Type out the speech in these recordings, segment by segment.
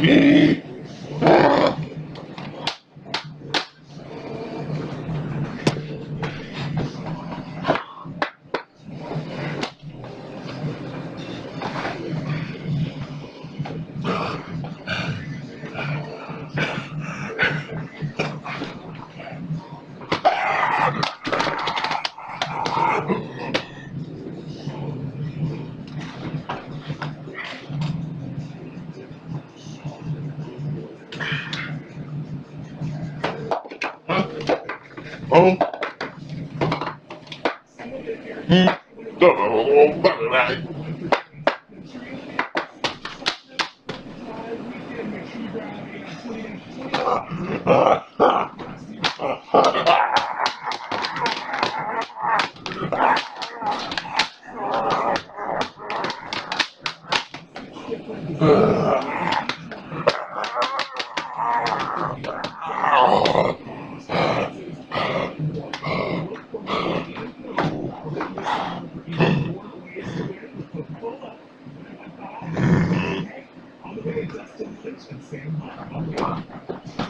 Mm-hmm. không ừ. Tôi bảo ông bắt lại Ah, ah, ah, ah, ah. Oh. Sam, I'm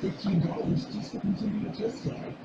fifteen dollars to seven thirty to test drive.